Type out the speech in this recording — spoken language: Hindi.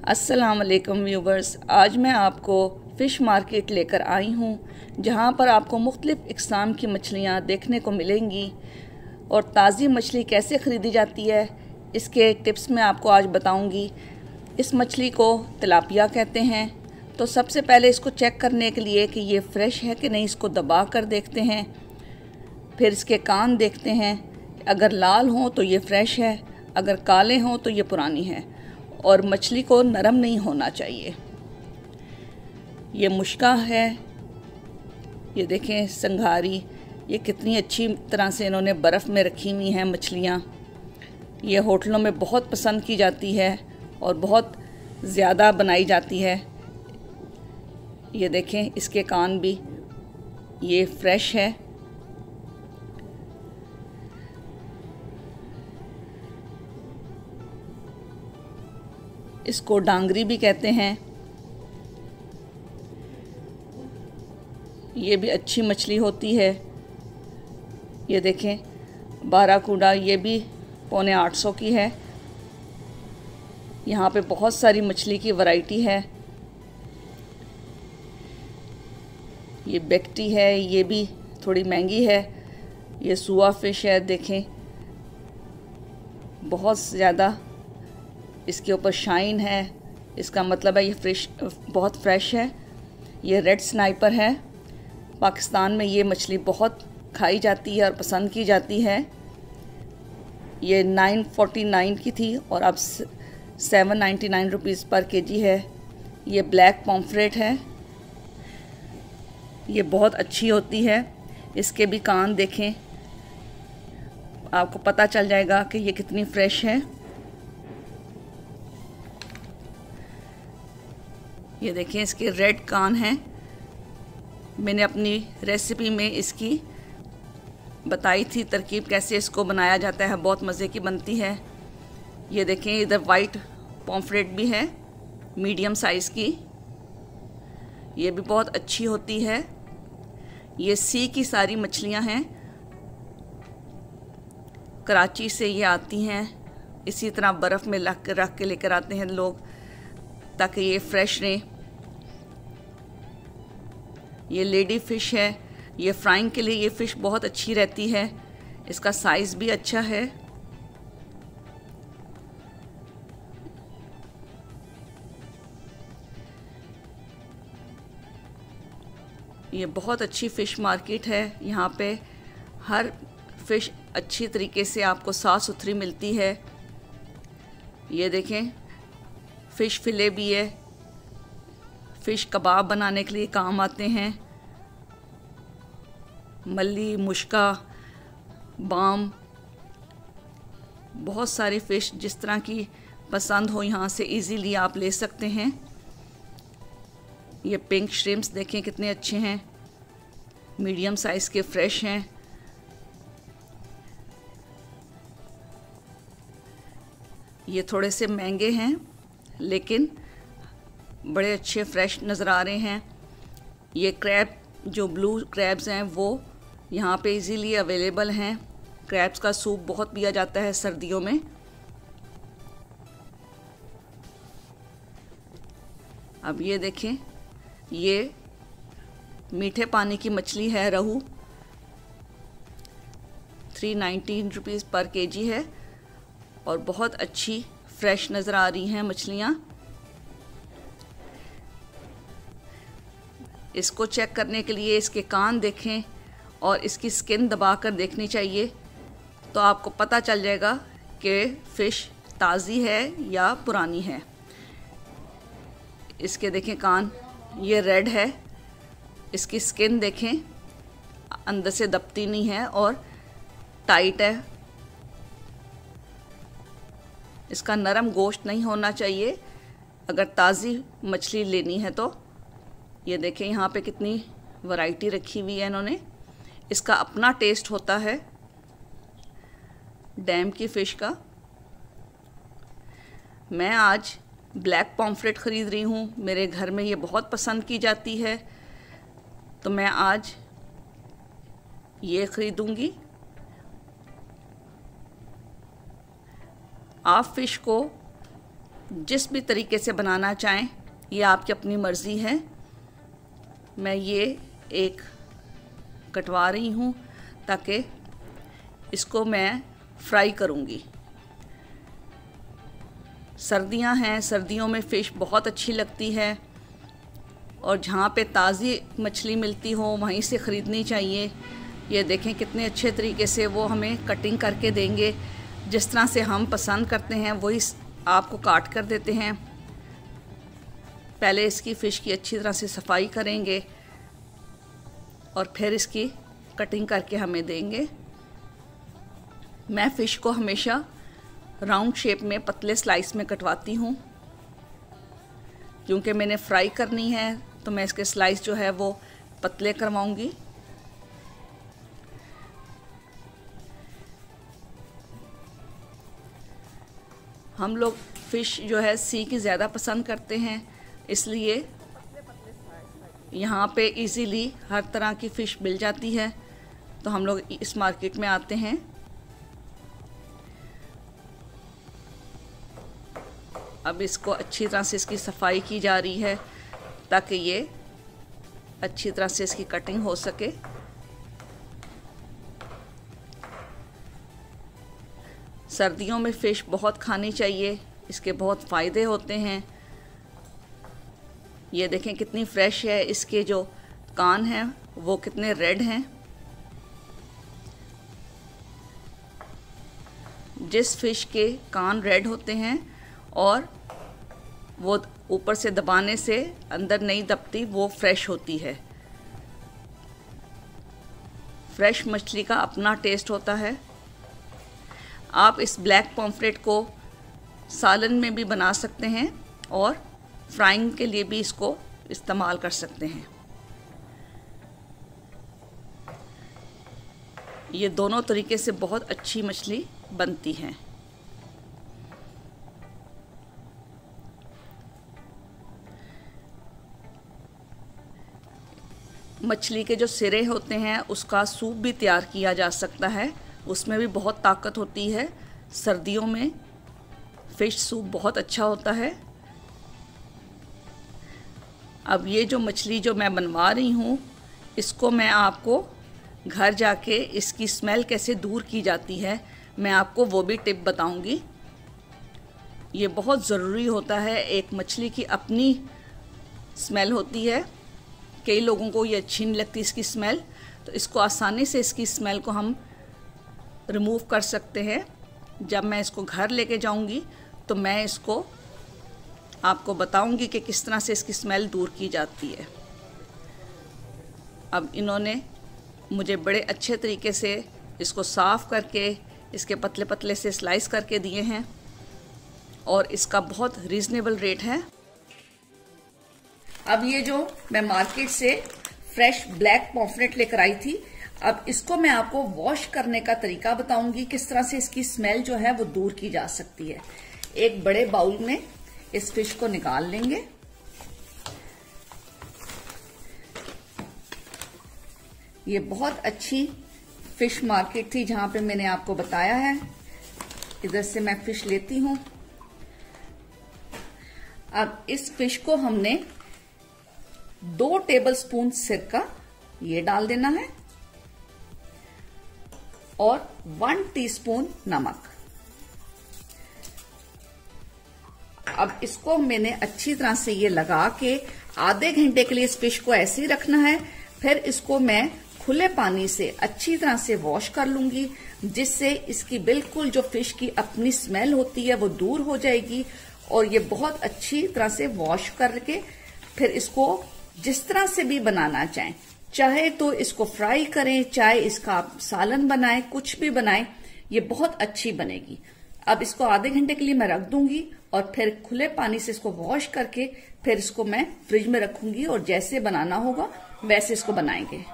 अस्सलाम वालेकुम व्यूवर्स। आज मैं आपको फ़िश मार्केट लेकर आई हूँ, जहाँ पर आपको मुख्तलिफ़ इकसाम की मछलियाँ देखने को मिलेंगी और ताज़ी मछली कैसे ख़रीदी जाती है, इसके टिप्स मैं आपको आज बताऊँगी। इस मछली को तलापिया कहते हैं। तो सबसे पहले इसको चेक करने के लिए कि ये फ़्रेश है कि नहीं, इसको दबा कर देखते हैं। फिर इसके कान देखते हैं। अगर लाल हों तो ये फ़्रेश है, अगर काले हों तो ये पुरानी है। और मछली को नरम नहीं होना चाहिए। ये मुश्का है। ये देखें, संघारी, ये कितनी अच्छी तरह से इन्होंने बर्फ़ में रखी हुई हैं मछलियाँ। ये होटलों में बहुत पसंद की जाती है और बहुत ज़्यादा बनाई जाती है। ये देखें, इसके कान भी, ये फ्रेश है। इसको डांगरी भी कहते हैं। ये भी अच्छी मछली होती है। ये देखें, बाराकूडा ये भी पौने आठ सौ की है। यहाँ पे बहुत सारी मछली की वैरायटी है। ये बेक्टी है, ये भी थोड़ी महँगी है। ये सुआ फ़िश है, देखें, बहुत ज़्यादा इसके ऊपर शाइन है। इसका मतलब है ये फ्रेश, बहुत फ्रेश है। ये रेड स्नाइपर है। पाकिस्तान में ये मछली बहुत खाई जाती है और पसंद की जाती है। ये 949 की थी और अब 799 रुपीज़ पर केजी है। ये ब्लैक पॉम्फ्रेट है। ये बहुत अच्छी होती है। इसके भी कान देखें। आपको पता चल जाएगा कि ये कितनी फ्रेश है। ये देखें इसके रेड कान हैं। मैंने अपनी रेसिपी में इसकी बताई थी, तरकीब कैसे इसको बनाया जाता है, बहुत मज़े की बनती है। ये देखें इधर वाइट पॉम्फ्रेट भी है मीडियम साइज़ की। ये भी बहुत अच्छी होती है। ये सी की सारी मछलियाँ हैं। कराची से ये आती हैं। इसी तरह बर्फ़ में रख रख के लेकर आते हैं लोग। ताकि ये फ्रेश रहें। ये लेडी फ़िश है। ये फ्राइंग के लिए ये फ़िश बहुत अच्छी रहती है। इसका साइज़ भी अच्छा है। ये बहुत अच्छी फ़िश मार्केट है। यहाँ पे हर फ़िश अच्छी तरीके से आपको साफ़ सुथरी मिलती है। ये देखें। फ़िश फिले भी है। फ़िश कबाब बनाने के लिए काम आते हैं। मल्ली, मुश्का, बाम, बहुत सारे फ़िश जिस तरह की पसंद हो यहाँ से इजीली आप ले सकते हैं। ये पिंक श्रिम्स देखें कितने अच्छे हैं। मीडियम साइज़ के फ्रेश हैं। ये थोड़े से महँगे हैं। लेकिन बड़े अच्छे फ्रेश नज़र आ रहे हैं। ये क्रैब जो ब्लू क्रैब्स हैं, वो यहाँ पे इजीली अवेलेबल हैं। क्रैब्स का सूप बहुत पिया जाता है सर्दियों में। अब ये देखें, ये मीठे पानी की मछली है, रहू। थ्री नाइनटीन रुपीज़ पर केजी है और बहुत अच्छी फ्रेश नज़र आ रही हैं मछलियाँ। इसको चेक करने के लिए इसके कान देखें और इसकी स्किन दबा कर देखनी चाहिए। तो आपको पता चल जाएगा कि फ़िश ताज़ी है या पुरानी है। इसके देखें कान, ये रेड है। इसकी स्किन देखें, अंदर से दबती नहीं है और टाइट है। इसका नरम गोश्त नहीं होना चाहिए। अगर ताज़ी मछली लेनी है तो। ये देखें, यहाँ पे कितनी वैरायटी रखी हुई है इन्होंने। इसका अपना टेस्ट होता है डैम की फ़िश का। मैं आज ब्लैक पॉम्फ्रेट ख़रीद रही हूँ। मेरे घर में ये बहुत पसंद की जाती है। तो मैं आज ये ख़रीदूँगी। आप फ़िश को जिस भी तरीके से बनाना चाहें, ये आपकी अपनी मर्ज़ी है। मैं ये एक कटवा रही हूँ ताकि इसको मैं फ्राई करूँगी। सर्दियाँ हैं, सर्दियों में फ़िश बहुत अच्छी लगती है और जहाँ पे ताज़ी मछली मिलती हो, वहीं से ख़रीदनी चाहिए। ये देखें कितने अच्छे तरीके से वो हमें कटिंग करके देंगे। जिस तरह से हम पसंद करते हैं, वही आपको काट कर देते हैं। पहले इसकी फ़िश की अच्छी तरह से सफ़ाई करेंगे और फिर इसकी कटिंग करके हमें देंगे। मैं फ़िश को हमेशा राउंड शेप में, पतले स्लाइस में कटवाती हूँ। क्योंकि मैंने फ्राई करनी है तो मैं इसके स्लाइस जो है वो पतले करवाऊँगी। हम लोग फ़िश जो है सी की ज़्यादा पसंद करते हैं, इसलिए यहाँ पे इजीली हर तरह की फ़िश मिल जाती है। तो हम लोग इस मार्केट में आते हैं। अब इसको अच्छी तरह से इसकी सफ़ाई की जा रही है, ताकि ये अच्छी तरह से इसकी कटिंग हो सके। सर्दियों में फ़िश बहुत खानी चाहिए, इसके बहुत फ़ायदे होते हैं। ये देखें कितनी फ्रेश है, इसके जो कान हैं, वो कितने रेड हैं। जिस फ़िश के कान रेड होते हैं और वो ऊपर से दबाने से अंदर नहीं दबती, वो फ्रेश होती है। फ्रेश मछली का अपना टेस्ट होता है। आप इस ब्लैक पॉम्फ्रेट को सालन में भी बना सकते हैं और फ्राइंग के लिए भी इसको इस्तेमाल कर सकते हैं। ये दोनों तरीके से बहुत अच्छी मछली बनती है। मछली के जो सिरे होते हैं, उसका सूप भी तैयार किया जा सकता है। उसमें भी बहुत ताकत होती है। सर्दियों में फ़िश सूप बहुत अच्छा होता है। अब ये जो मछली जो मैं बनवा रही हूँ, इसको मैं आपको घर जाके इसकी स्मेल कैसे दूर की जाती है, मैं आपको वो भी टिप बताऊँगी। ये बहुत ज़रूरी होता है, एक मछली की अपनी स्मेल होती है। कई लोगों को ये अच्छी नहीं लगती इसकी स्मेल तो इसको आसानी से इसकी स्मेल को हम रिमूव कर सकते हैं। जब मैं इसको घर लेके जाऊँगी तो मैं इसको आपको बताऊँगी कि किस तरह से इसकी स्मेल दूर की जाती है। अब इन्होंने मुझे बड़े अच्छे तरीके से इसको साफ़ करके, इसके पतले पतले से स्लाइस करके दिए हैं और इसका बहुत रीज़नेबल रेट है। अब ये जो मैं मार्केट से फ्रेश ब्लैक पॉम्फ्रेट लेकर आई थी अब इसको मैं आपको वॉश करने का तरीका बताऊँगी, किस तरह से इसकी स्मेल जो है वो दूर की जा सकती है। एक बड़े बाउल में इस फ़िश को निकाल लेंगे। ये बहुत अच्छी फ़िश मार्केट थी, जहाँ पे मैंने आपको बताया है। इधर से मैं फ़िश लेती हूँ। अब इस फ़िश को हमने दो टेबल स्पून सिरका ये डाल देना है। और वन टीस्पून नमक। अब इसको मैंने अच्छी तरह से ये लगा के आधे घंटे के लिए इस फ़िश को ऐसे ही रखना है। फिर इसको मैं खुले पानी से अच्छी तरह से वॉश कर लूँगी, जिससे इसकी बिल्कुल जो फ़िश की अपनी स्मेल होती है वो दूर हो जाएगी और ये बहुत अच्छी तरह से वॉश करके फिर इसको जिस तरह से भी बनाना चाहें। चाहे तो इसको फ्राई करें, चाहे इसका आप सालन बनाएँ, कुछ भी बनाएँ, ये बहुत अच्छी बनेगी। अब इसको आधे घंटे के लिए मैं रख दूँगी और फिर खुले पानी से इसको वॉश करके फिर इसको मैं फ्रिज में रखूँगी और जैसे बनाना होगा, वैसे इसको बनाएँगे।